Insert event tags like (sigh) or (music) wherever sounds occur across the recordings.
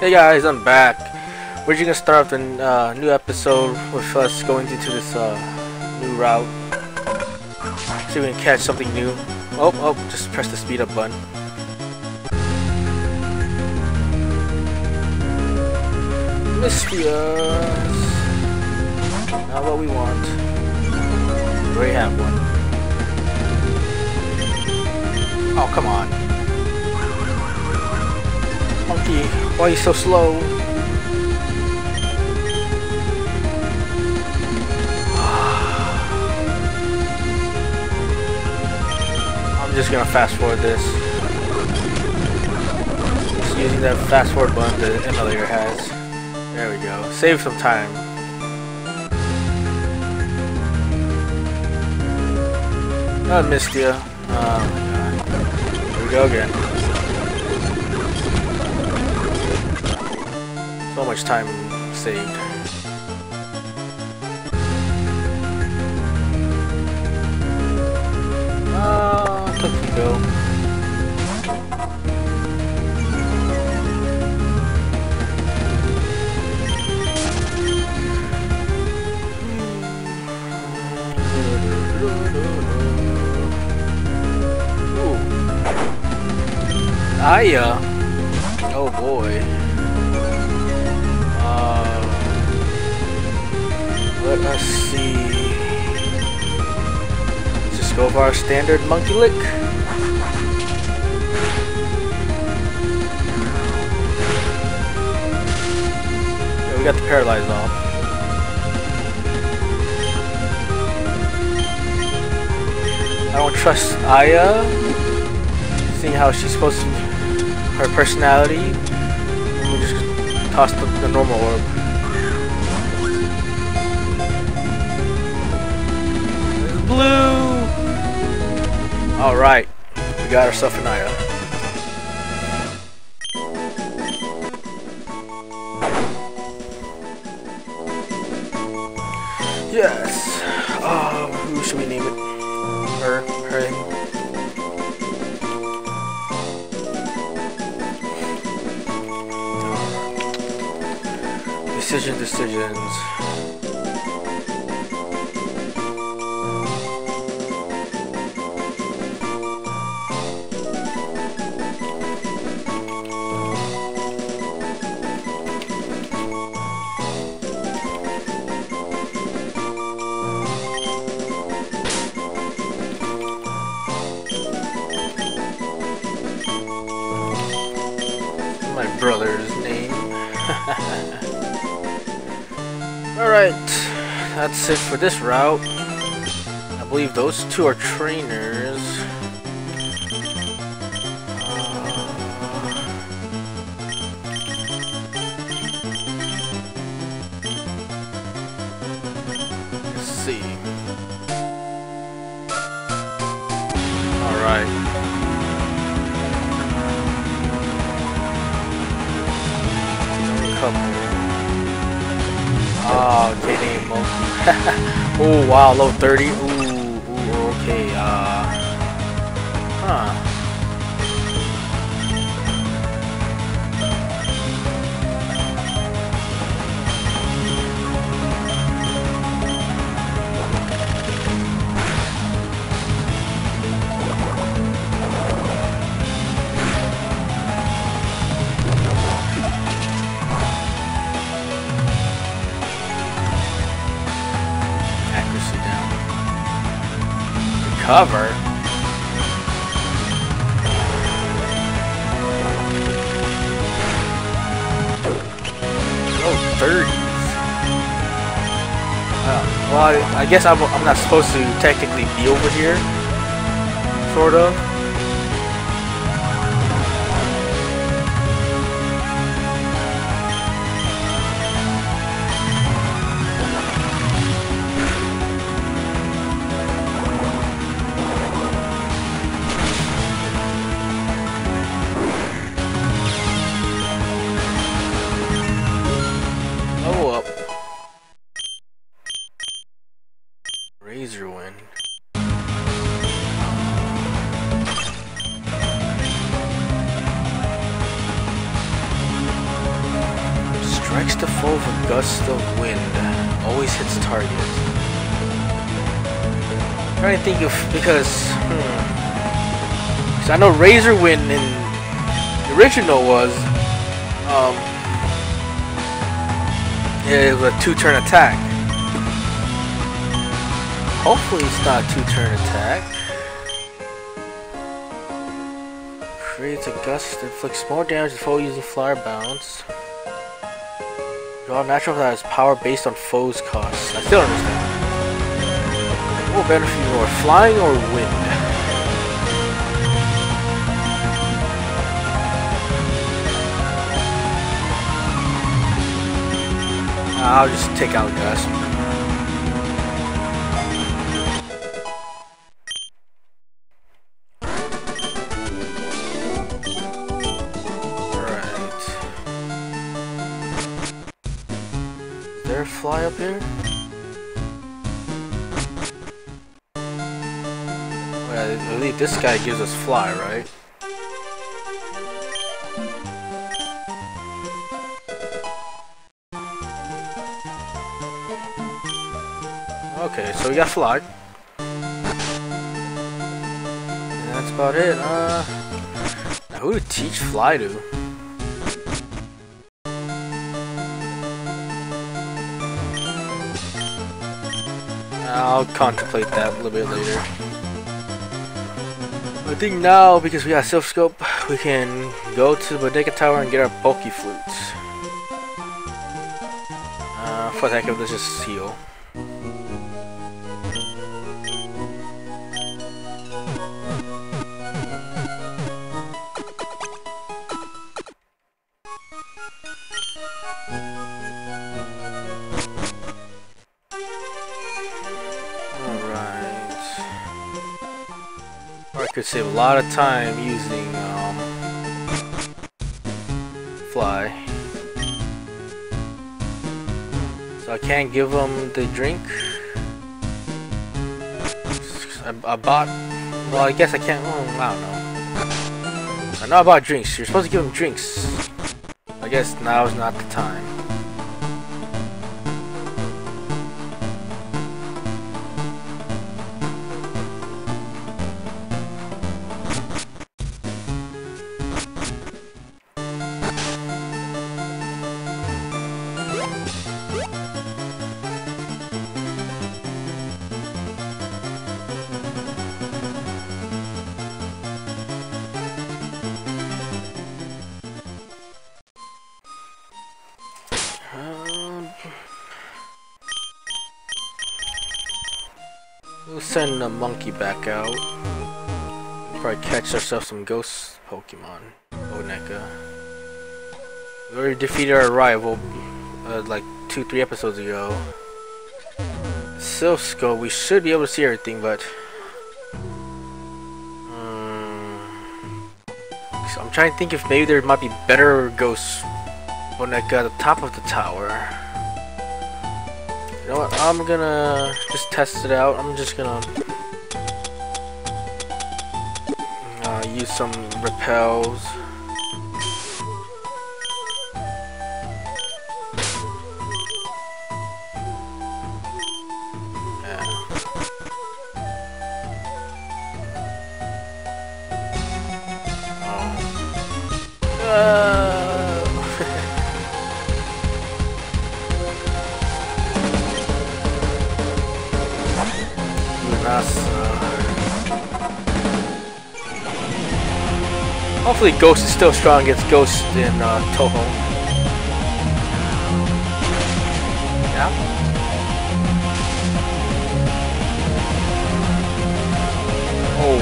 Hey guys, I'm back. We're just gonna start off a uh, new episode with us going into this uh, new route. See if we can catch something new. Oh, oh, just press the speed up button. Mystios. Not what we want. We already have one. Oh, come on. Monkey, why are you so slow? (sighs) I'm just gonna fast forward this. Just using that fast forward button the emulator has. There we go. Save some time. I missed you. Oh my god. Here we go again. So much time saved. Uh, go. Standard monkey lick. Yeah, we got the paralyze off. I don't trust Aya, seeing how she's supposed to, her personality. Let me just toss the, the normal orb. Blue! Alright, we got ourselves an Aya. Yes. Oh, who should we name it? Her, her. Decision, decisions. That's it for this route. I believe those two are trainers. (laughs) oh wow, low 30. Ooh, Recover. Oh, 30s. Uh, well, I, I guess I'm, I'm not supposed to technically be over here. Sort of. Because hmm. Cause I know Razor Wind in the original was um it was a two-turn attack. Hopefully it's not a two-turn attack. Creates a gust that inflicts more damage before using flyer bounce. Draw natural has power based on foes' cost. I still understand. What will benefit you flying or wind? I'll just take out Gust. This guy gives us fly, right? Okay, so we got fly. And that's about it. Uh, who to teach fly to? I'll contemplate that a little bit later. I think now, because we got Silph Scope, we can go to the Bodega Tower and get our Bulky Flutes. Uh, for the heck of let's just heal. Save a lot of time using um, fly. So I can't give them the drink. I, I bought. Well, I guess I can't. Oh, I don't know. I know I bought drinks. You're supposed to give them drinks. I guess now is not the time. Send the monkey back out. Probably catch ourselves some ghost Pokemon. Oneka. We already defeated our rival uh, like two, three episodes ago. Silph Scope, we should be able to see everything, but um, so I'm trying to think if maybe there might be better ghosts I got the top of the tower. You know what? I'm gonna just test it out. I'm just gonna uh, use some repels. Yeah. Oh. Uh, Hopefully Ghost is still strong against Ghost in uh, Touhou. Yeah? Oh.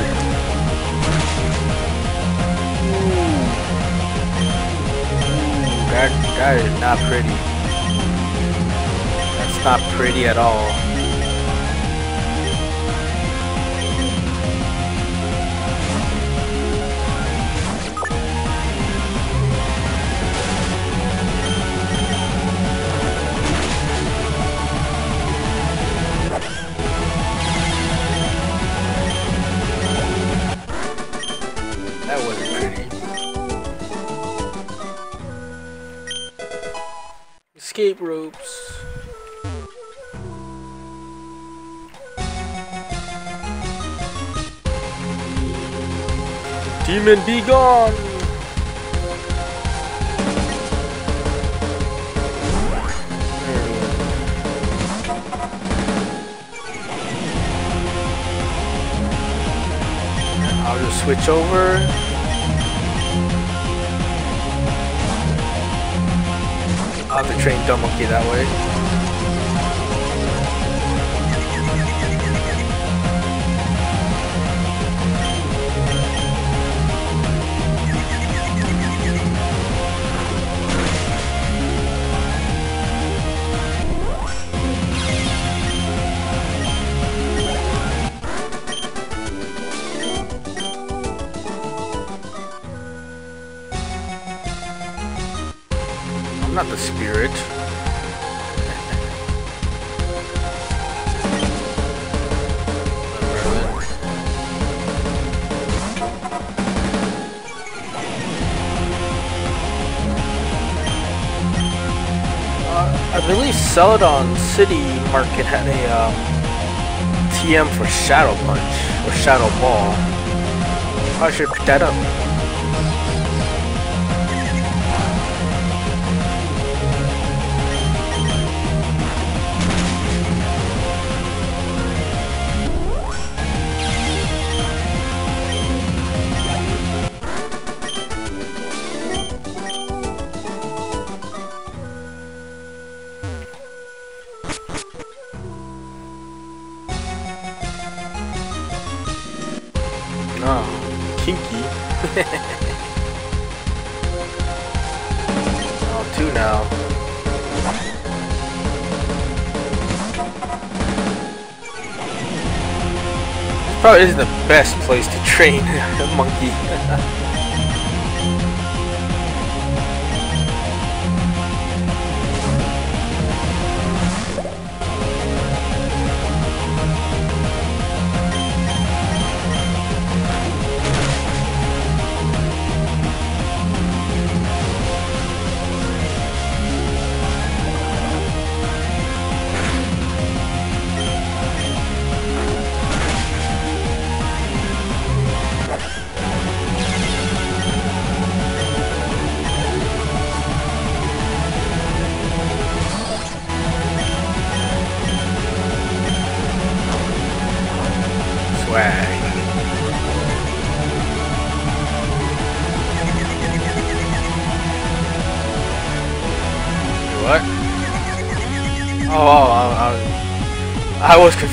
That, that is not pretty. That's not pretty at all. Demon be gone! I'll just switch over. I'll have to train Dumb Monkey that way. Spirit. Uh, I believe Celadon City Market had a um, TM for Shadow Punch or Shadow Ball. I should pick that up. Probably isn't the best place to train (laughs) a monkey.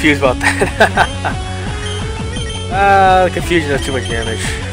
Confused about that. (laughs) Uh, confusion does too much damage.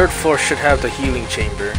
Third floor should have the healing chamber.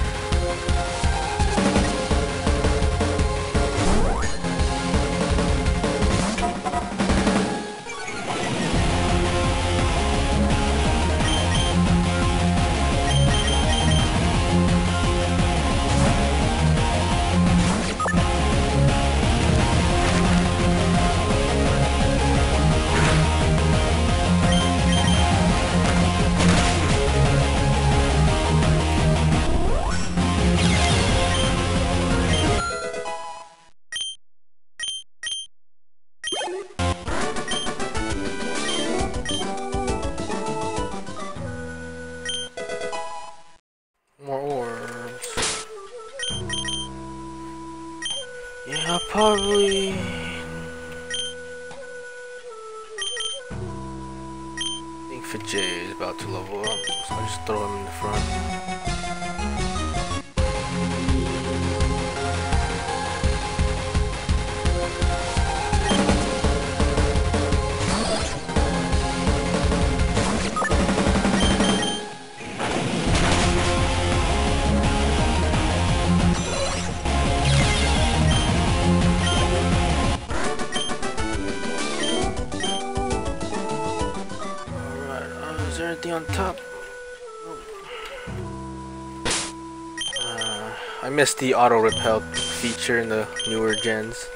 I'll just throw him in the front. Auto repel feature in the newer gens.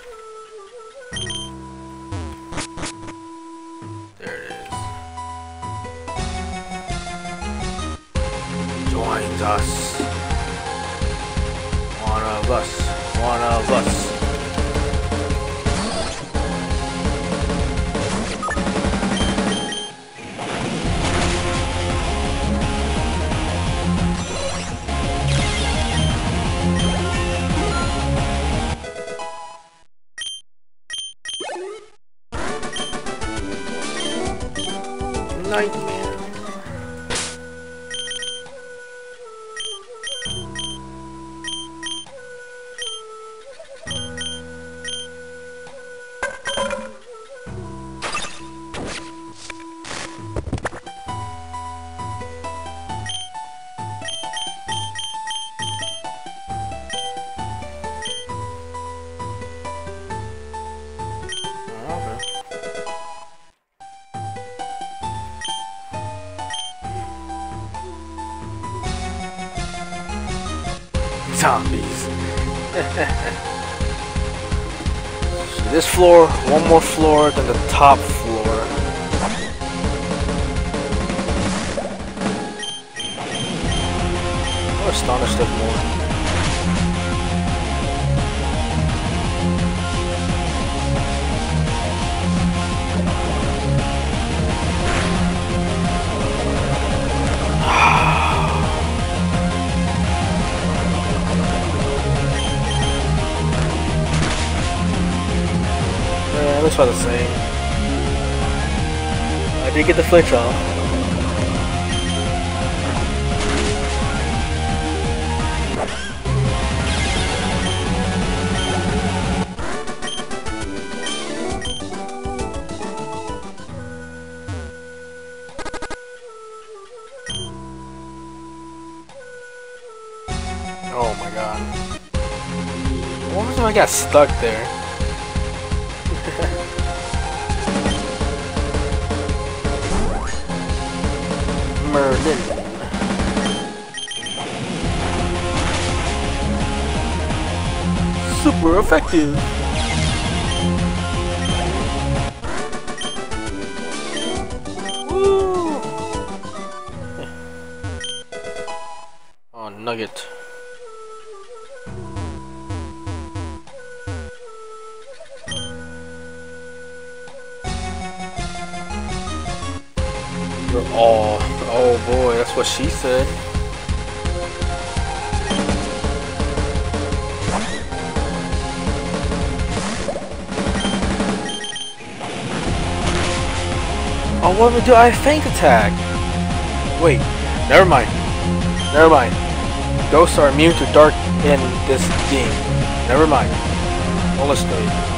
There it is. Joins us. One of us. One of us. Zombies. (laughs) so this floor, one more floor than the top floor. I'm astonished at more. Yeah, looks about the same. I did get the flinch off. Oh my god. What was I got stuck there? Merlin. Super effective. Woo. Oh, nugget. She said. Oh, what do? I faint attack. Wait, never mind. Never mind. Ghosts are immune to dark in this game. Never mind. Well, let's do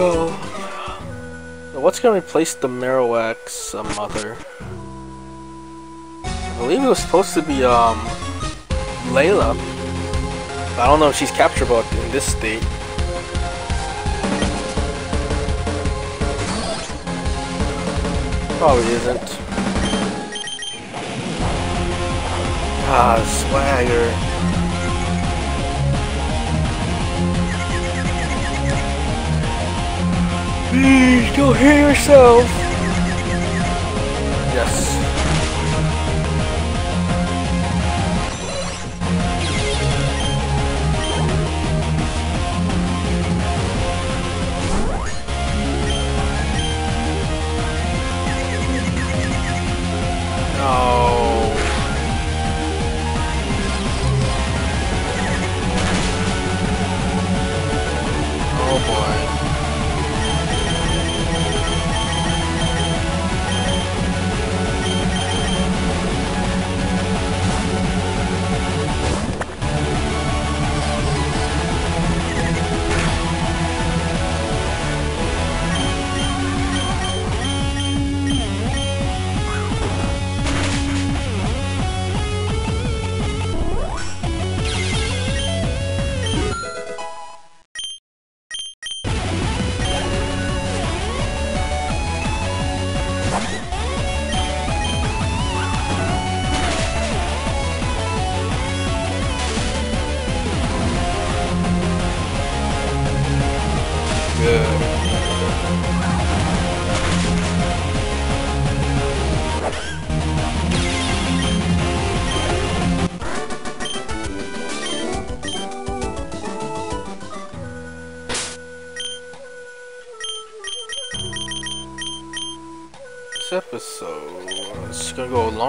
So, what's gonna replace the Marowak's uh, mother? I believe it was supposed to be um Layla. I don't know if she's capturable in this state. Probably isn't. Ah, swagger. Please go heal yourself. Yes.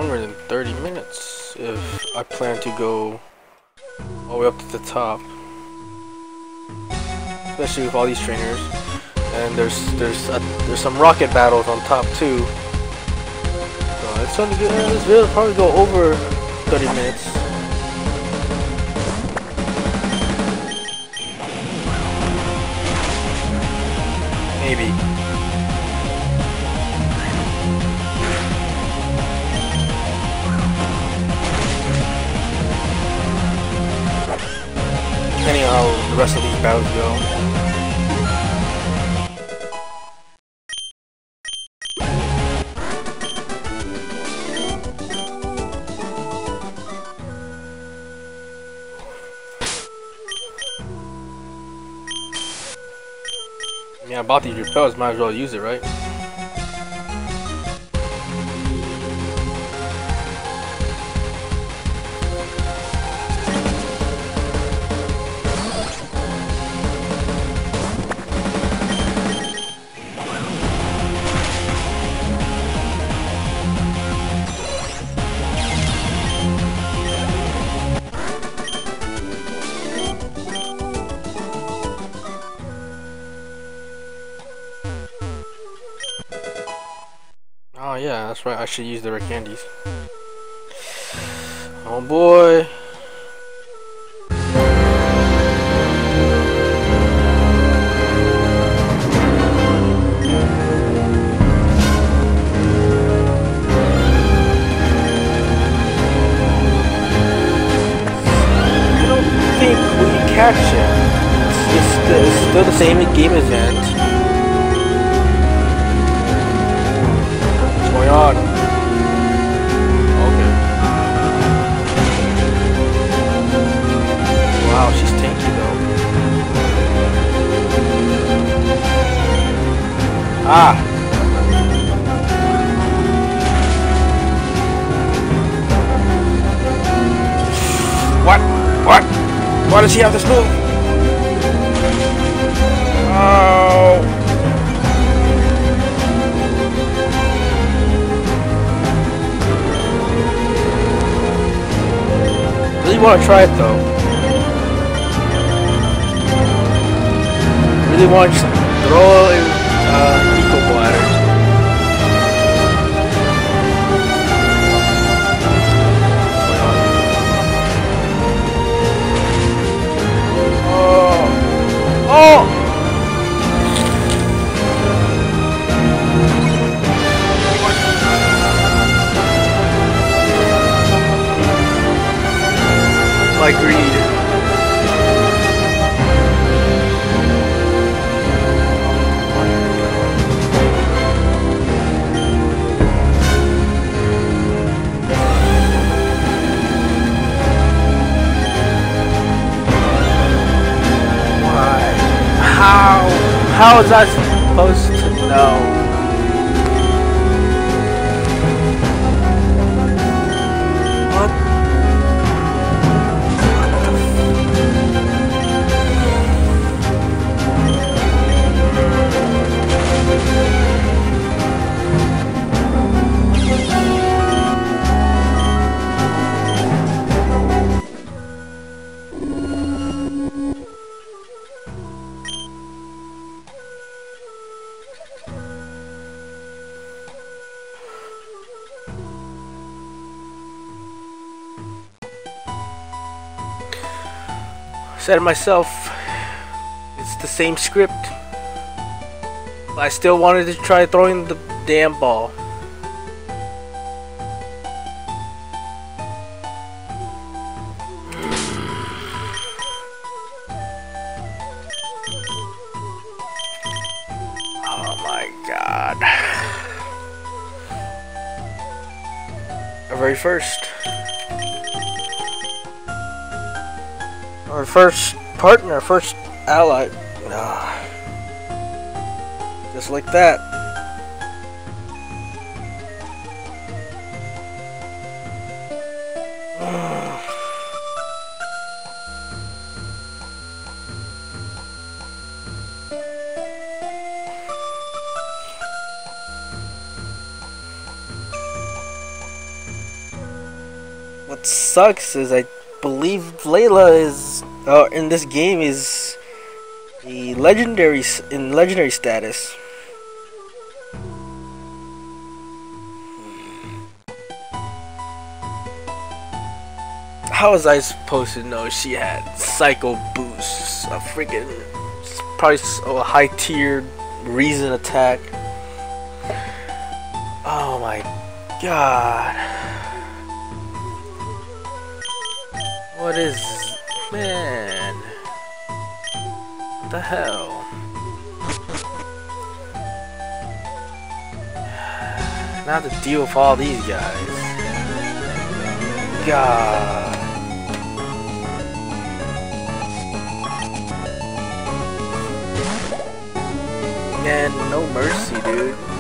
Longer than 30 minutes if I plan to go all the way up to the top. Especially with all these trainers. And there's there's a, there's some rocket battles on top too. So it's gonna get uh, this video will probably go over 30 minutes. Maybe. Battles go. Yeah, I bought these repels, might as well use it, right? That's right. I should use the red candies. Oh boy. Catch it. It's, it's still the same game event. Ah! What? What? Why does he have this move? Oh! really want to try it though. Really want to throw in Oh! My greed. How? How is that supposed to know? Said myself, it's the same script. I still wanted to try throwing the damn ball. Oh my god. Our very first. first partner, first ally. Ah. Just like that. (sighs) what sucks is I believe Layla is uh, in this game is the legendary in legendary status. How was I supposed to know she had psycho boosts? A freaking price probably a high tier reason attack. Oh my god. What is man? What the hell? (sighs) Now to deal with all these guys. God. Man, no mercy, dude.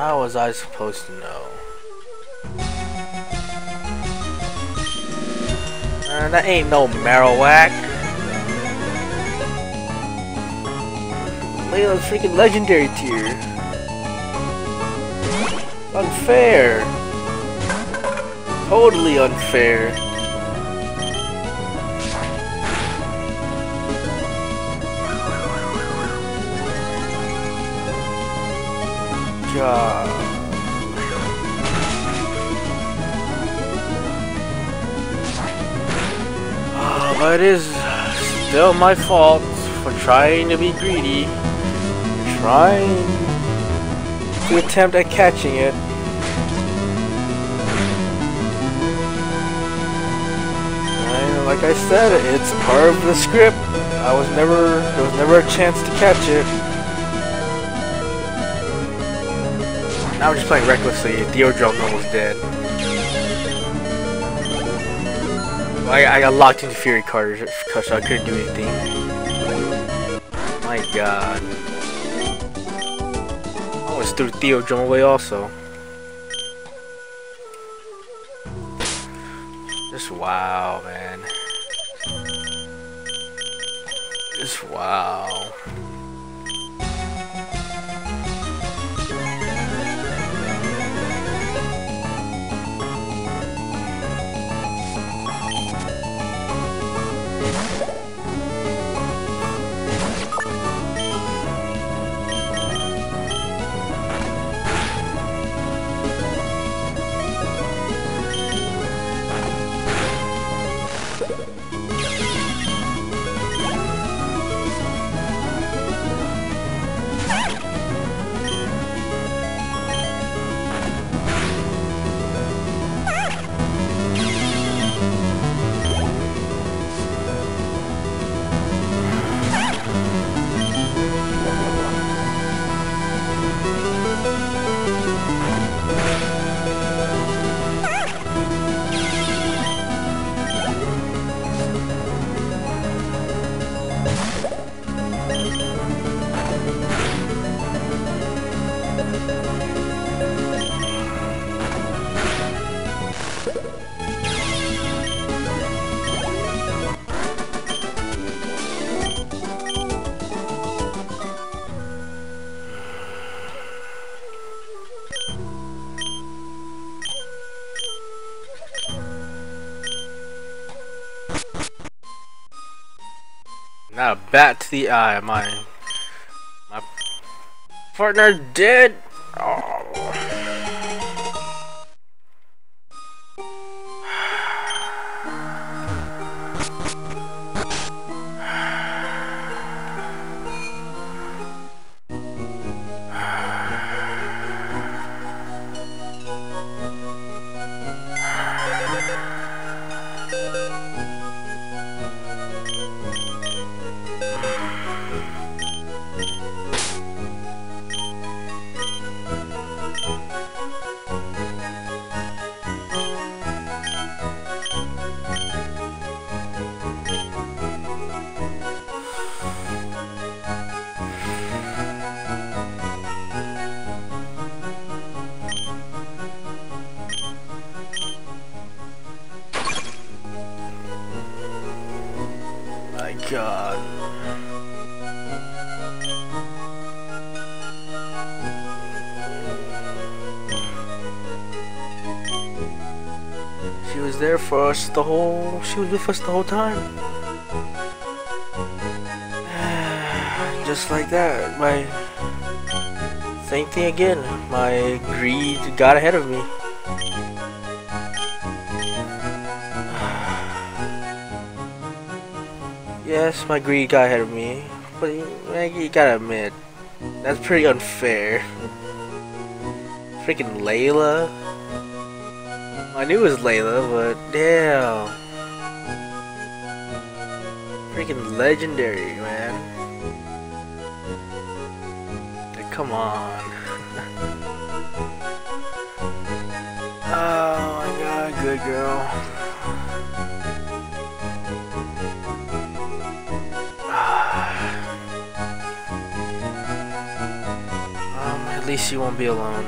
How was I supposed to know? Uh, that ain't no Marowak. Layla's freaking legendary tier. Unfair. Totally unfair. God. Oh, but it is still my fault for trying to be greedy. Trying to attempt at catching it. Like I said, it's part of the script. I was never, there was never a chance to catch it. Now I'm just playing recklessly. Theo Theodrome almost dead. I, I got locked into Fury Card because I couldn't do anything. My god. I almost threw Theodrome away also. Just wow, man. Wow. Bat to the eye, my my partner dead. The whole... She was with us the whole time. (sighs) Just like that, my... Same thing again. My greed got ahead of me. (sighs) yes, my greed got ahead of me. But you gotta admit, that's pretty unfair. Freaking Layla. I knew it was Layla, but damn. Freaking legendary, man. Like, come on. (laughs) oh my god, good girl. (sighs) um, at least you won't be alone.